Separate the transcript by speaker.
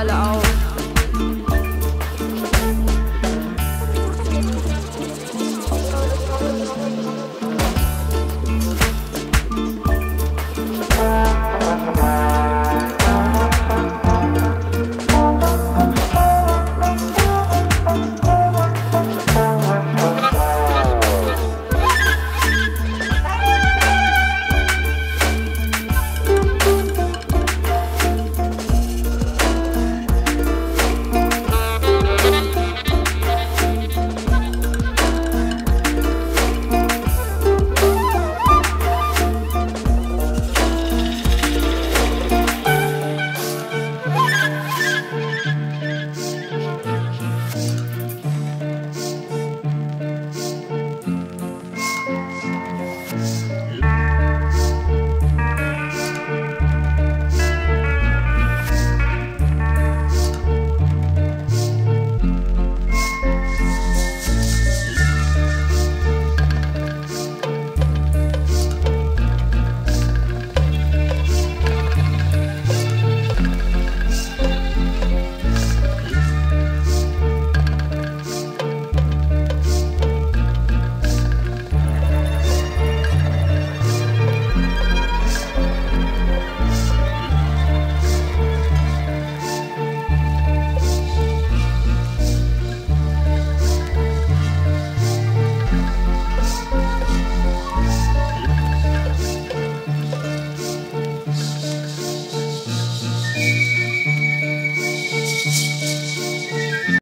Speaker 1: alle auf.